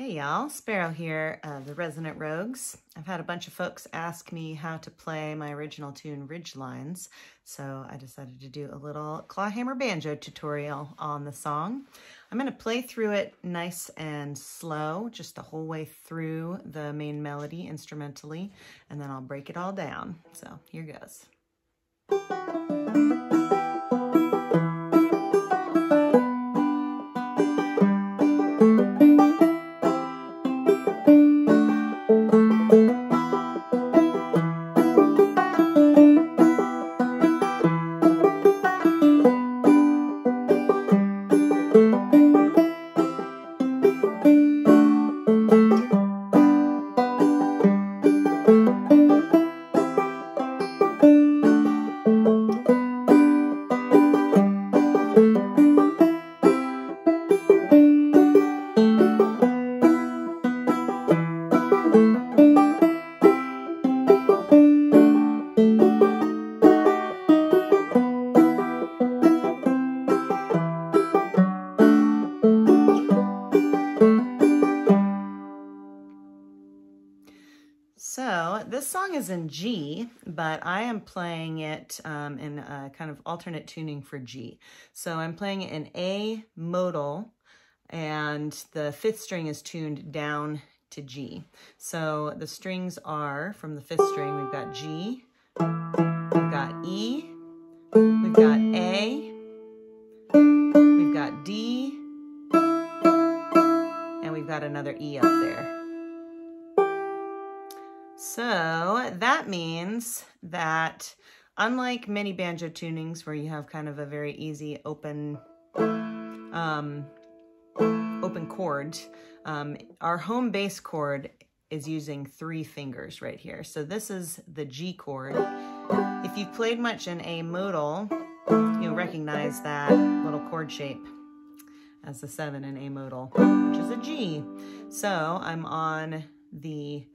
Hey y'all, Sparrow here of the Resonant Rogues. I've had a bunch of folks ask me how to play my original tune Ridgelines, so I decided to do a little clawhammer banjo tutorial on the song. I'm going to play through it nice and slow, just the whole way through the main melody instrumentally, and then I'll break it all down. So here goes. Is in G, but I am playing it um, in a kind of alternate tuning for G. So I'm playing it in A modal, and the fifth string is tuned down to G. So the strings are, from the fifth string, we've got G, we've got E, we've got A, we've got D, and we've got another E up there. So that means that unlike many banjo tunings where you have kind of a very easy open um, open chord, um, our home base chord is using three fingers right here. So this is the G chord. If you've played much in A modal, you'll recognize that little chord shape as the seven in A modal, which is a G. So I'm on the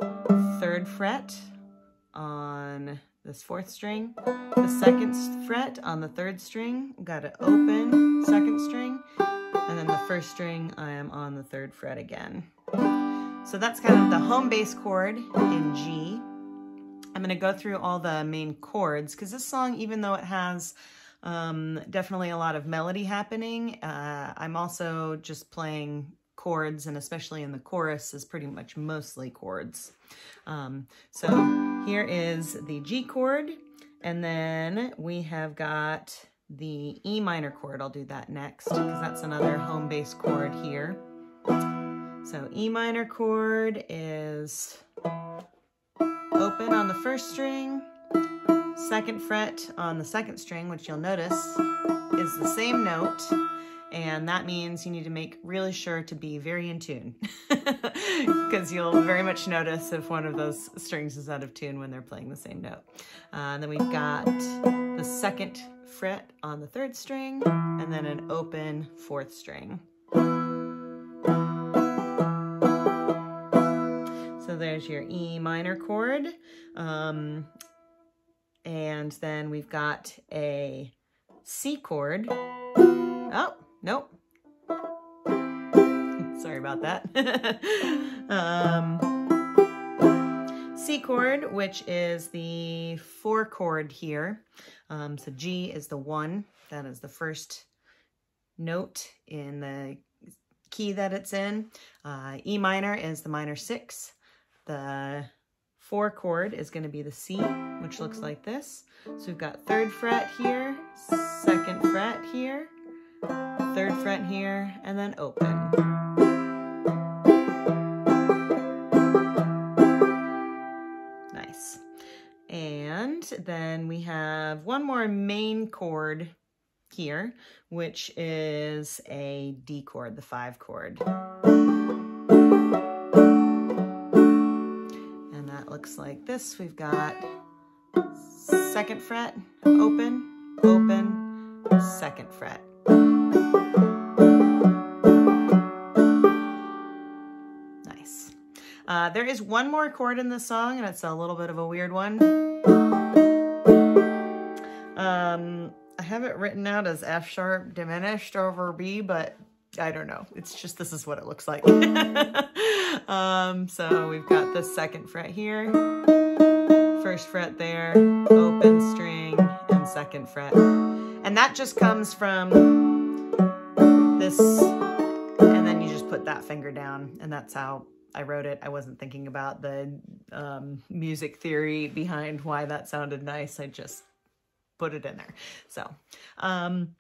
third fret on this fourth string, the second fret on the third string, got an open second string, and then the first string I am on the third fret again. So that's kind of the home base chord in G. I'm going to go through all the main chords because this song, even though it has um, definitely a lot of melody happening, uh, I'm also just playing chords and especially in the chorus is pretty much mostly chords. Um, so here is the G chord and then we have got the E minor chord. I'll do that next because that's another home base chord here. So E minor chord is open on the first string, second fret on the second string, which you'll notice is the same note and that means you need to make really sure to be very in tune because you'll very much notice if one of those strings is out of tune when they're playing the same note. Uh, and then we've got the second fret on the third string and then an open fourth string. So there's your E minor chord. Um, and then we've got a C chord. Oh, Nope. Sorry about that. um, C chord, which is the four chord here. Um, so G is the one. That is the first note in the key that it's in. Uh, e minor is the minor six. The four chord is going to be the C, which looks like this. So we've got third fret here, second fret here, third fret here, and then open. Nice. And then we have one more main chord here, which is a D chord, the five chord. And that looks like this. We've got second fret, open, open, second fret. Uh, there is one more chord in this song, and it's a little bit of a weird one. Um, I have it written out as F sharp diminished over B, but I don't know. It's just, this is what it looks like. um, so we've got the second fret here, first fret there, open string, and second fret. And that just comes from this, and then you just put that finger down, and that's how I wrote it. I wasn't thinking about the um, music theory behind why that sounded nice. I just put it in there. So, um,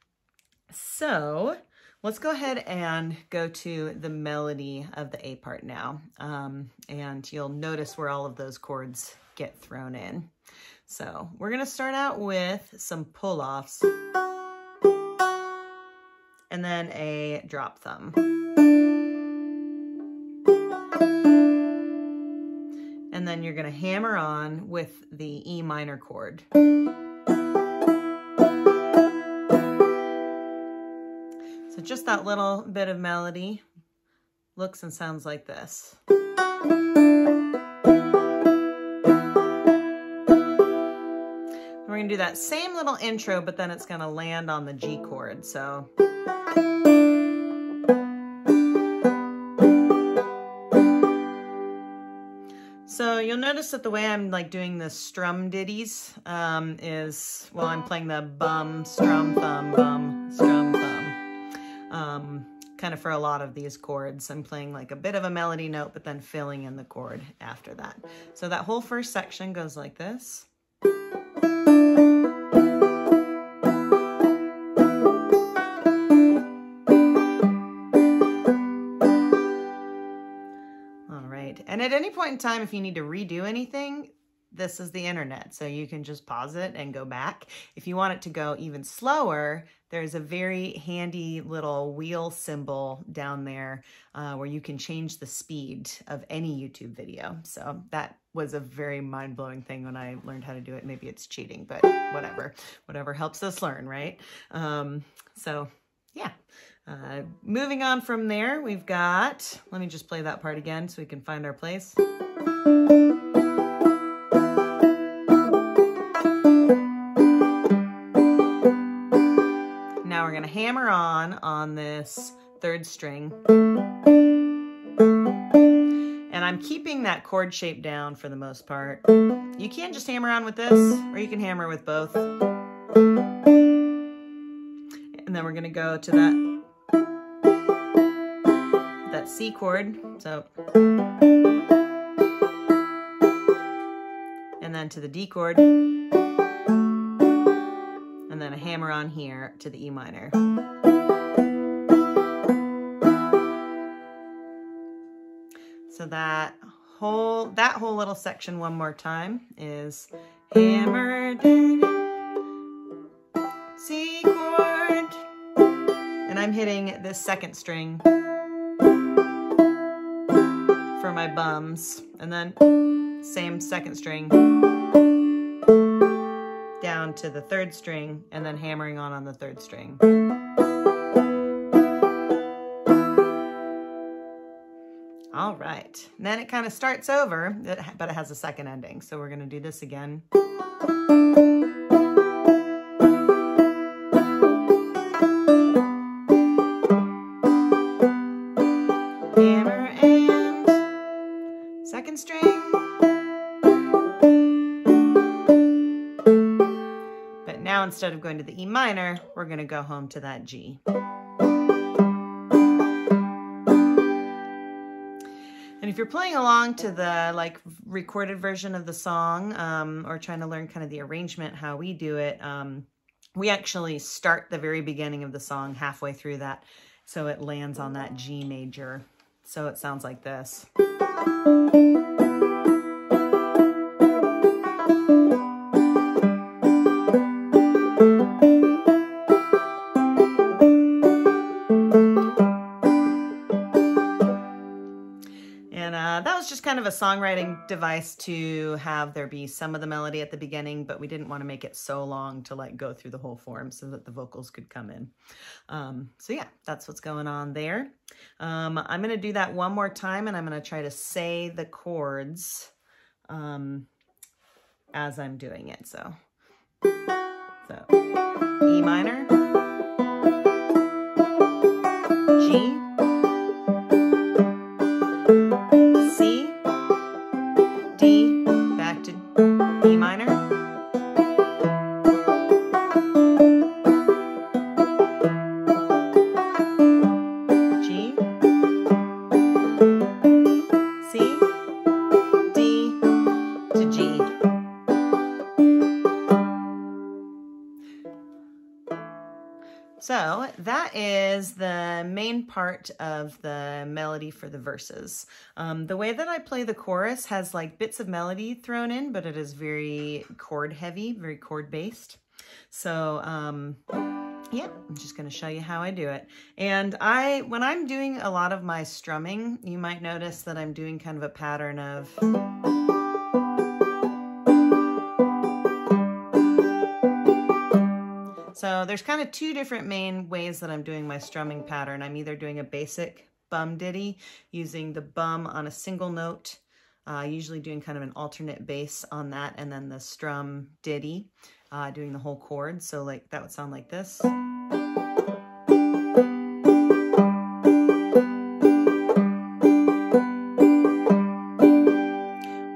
so let's go ahead and go to the melody of the A part now. Um, and you'll notice where all of those chords get thrown in. So we're going to start out with some pull-offs and then a drop thumb. And then you're going to hammer on with the E minor chord. So just that little bit of melody looks and sounds like this. We're to do that same little intro, but then it's going to land on the G chord. So. So you'll notice that the way I'm like doing the strum ditties um, is, well, I'm playing the bum, strum, thumb, bum, strum, thumb. Um, kind of for a lot of these chords, I'm playing like a bit of a melody note, but then filling in the chord after that. So that whole first section goes like this. Point in time, if you need to redo anything, this is the internet. So you can just pause it and go back. If you want it to go even slower, there's a very handy little wheel symbol down there uh, where you can change the speed of any YouTube video. So that was a very mind-blowing thing when I learned how to do it. Maybe it's cheating, but whatever. Whatever helps us learn, right? Um, so yeah. Uh, moving on from there, we've got, let me just play that part again so we can find our place. Now we're going to hammer on on this third string. And I'm keeping that chord shape down for the most part. You can just hammer on with this, or you can hammer with both. And then we're going to go to that that C chord. So, and then to the D chord, and then a hammer on here to the E minor. So that whole, that whole little section one more time is hammer, hitting this second string for my bums. And then same second string down to the third string and then hammering on on the third string. All right, and then it kind of starts over, but it has a second ending. So we're gonna do this again. Instead of going to the E minor, we're going to go home to that G. And if you're playing along to the like recorded version of the song um, or trying to learn kind of the arrangement, how we do it, um, we actually start the very beginning of the song halfway through that. So it lands on that G major. So it sounds like this. Songwriting device to have there be some of the melody at the beginning, but we didn't want to make it so long to like go through the whole form so that the vocals could come in. Um, so yeah, that's what's going on there. Um, I'm going to do that one more time and I'm going to try to say the chords um, as I'm doing it. So, so E minor, main part of the melody for the verses. Um, the way that I play the chorus has like bits of melody thrown in, but it is very chord heavy, very chord based. So um, yeah, I'm just going to show you how I do it. And I, when I'm doing a lot of my strumming, you might notice that I'm doing kind of a pattern of So there's kind of two different main ways that I'm doing my strumming pattern. I'm either doing a basic bum ditty using the bum on a single note, uh, usually doing kind of an alternate bass on that, and then the strum ditty, uh, doing the whole chord. So like that would sound like this.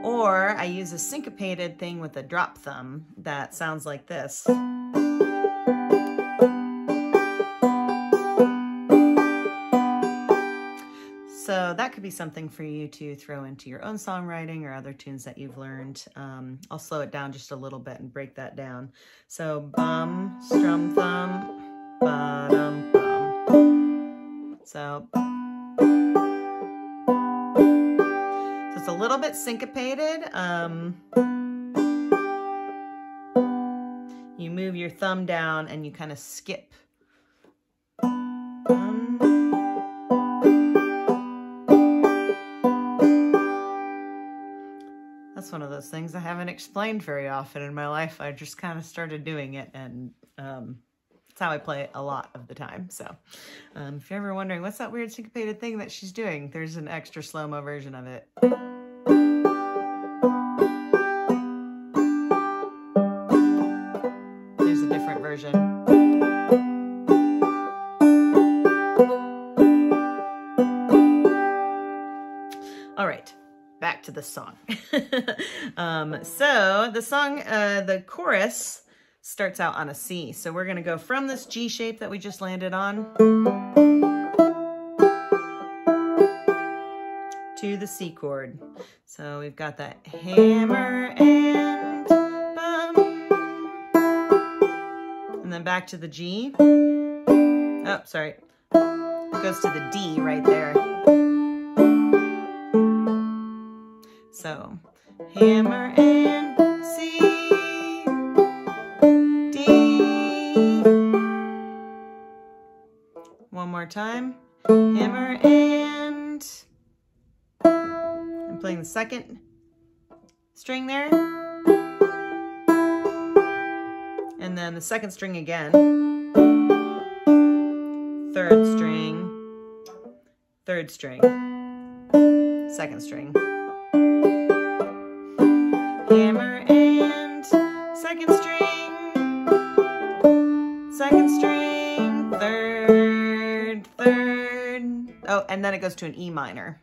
Or I use a syncopated thing with a drop thumb that sounds like this. Be something for you to throw into your own songwriting or other tunes that you've learned. Um, I'll slow it down just a little bit and break that down. So bum, strum, thumb, ba-dum, bum. So, so it's a little bit syncopated. Um, you move your thumb down and you kind of skip. That's one of those things I haven't explained very often in my life. I just kind of started doing it and um, that's how I play a lot of the time. So um, if you're ever wondering, what's that weird syncopated thing that she's doing? There's an extra slow-mo version of it. The song. um, so the song, uh, the chorus starts out on a C. So we're gonna go from this G shape that we just landed on to the C chord. So we've got that hammer and bum. And then back to the G. Oh, sorry. It goes to the D right there. So hammer and C, D. One more time. Hammer and I'm playing the second string there. And then the second string again. Third string, third string, second string then it goes to an E minor.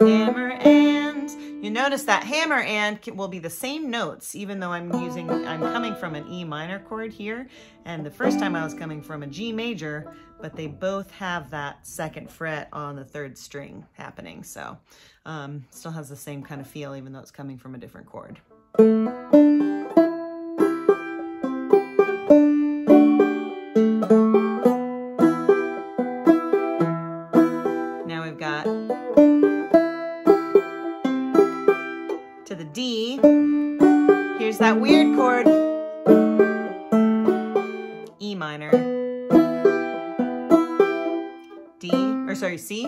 Hammer and, you notice that hammer and will be the same notes, even though I'm using, I'm coming from an E minor chord here. And the first time I was coming from a G major, but they both have that second fret on the third string happening. So um, still has the same kind of feel, even though it's coming from a different chord. D. Here's that weird chord, E minor, D, or sorry, C,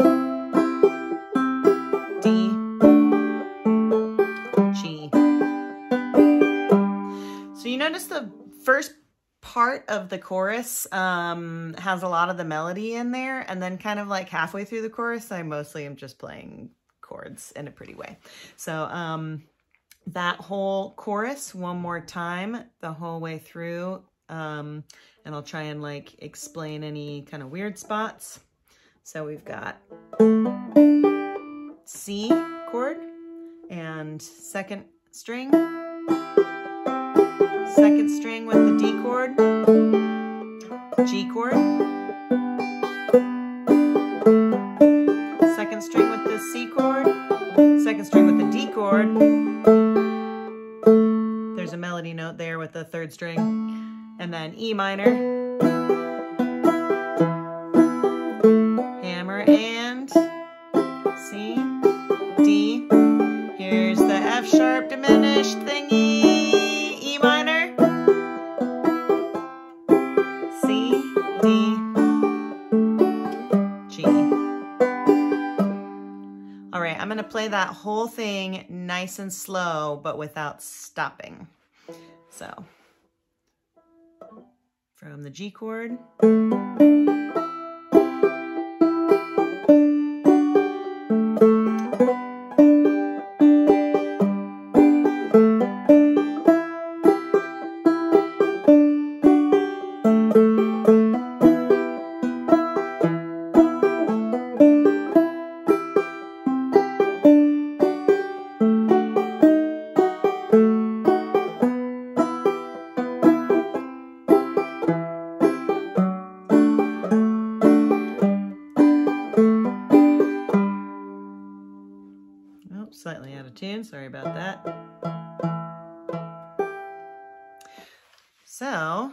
D, G. So you notice the first part of the chorus um, has a lot of the melody in there, and then kind of like halfway through the chorus, I mostly am just playing chords in a pretty way. So um, that whole chorus one more time, the whole way through, Um, and I'll try and like explain any kind of weird spots. So we've got C chord and second string, second string with the D chord, G chord, melody note there with the third string, and then E minor. Hammer and C, D. Here's the F sharp diminished thingy, E minor, C, D, G. All right, I'm gonna play that whole thing nice and slow, but without stopping. So, from the G chord. Of tune. Sorry about that. So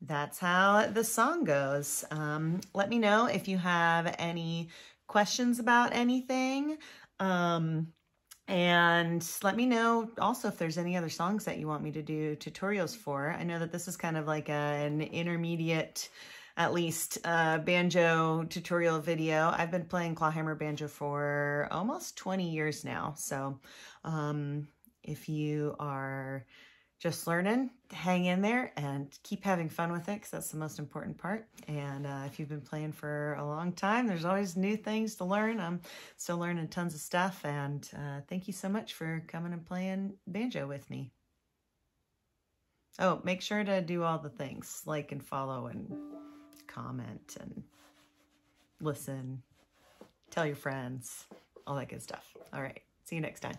that's how the song goes. Um, let me know if you have any questions about anything. Um, and let me know also if there's any other songs that you want me to do tutorials for. I know that this is kind of like an intermediate, at least, uh, banjo tutorial video. I've been playing clawhammer banjo for almost 20 years now. So um, if you are just learning, hang in there and keep having fun with it because that's the most important part. And uh, if you've been playing for a long time, there's always new things to learn. I'm still learning tons of stuff. And uh, thank you so much for coming and playing banjo with me. Oh, make sure to do all the things like and follow and comment and listen, tell your friends, all that good stuff. All right. See you next time.